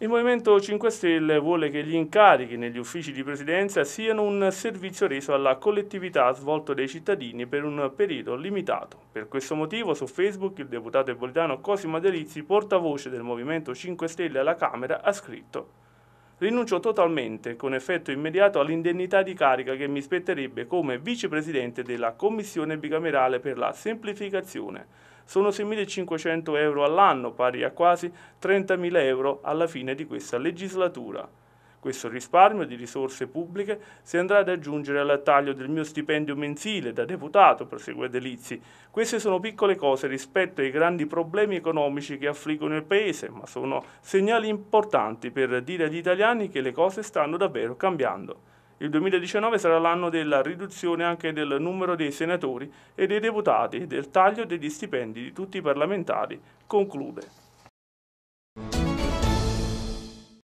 Il Movimento 5 Stelle vuole che gli incarichi negli uffici di presidenza siano un servizio reso alla collettività svolto dai cittadini per un periodo limitato. Per questo motivo su Facebook il deputato ebolitano Cosimo Delizzi, portavoce del Movimento 5 Stelle alla Camera, ha scritto Rinuncio totalmente, con effetto immediato, all'indennità di carica che mi spetterebbe come vicepresidente della Commissione bicamerale per la semplificazione. Sono 6.500 euro all'anno, pari a quasi 30.000 euro alla fine di questa legislatura. Questo risparmio di risorse pubbliche si andrà ad aggiungere al taglio del mio stipendio mensile da deputato, prosegue Delizzi. Queste sono piccole cose rispetto ai grandi problemi economici che affliggono il Paese, ma sono segnali importanti per dire agli italiani che le cose stanno davvero cambiando. Il 2019 sarà l'anno della riduzione anche del numero dei senatori e dei deputati e del taglio degli stipendi di tutti i parlamentari, conclude.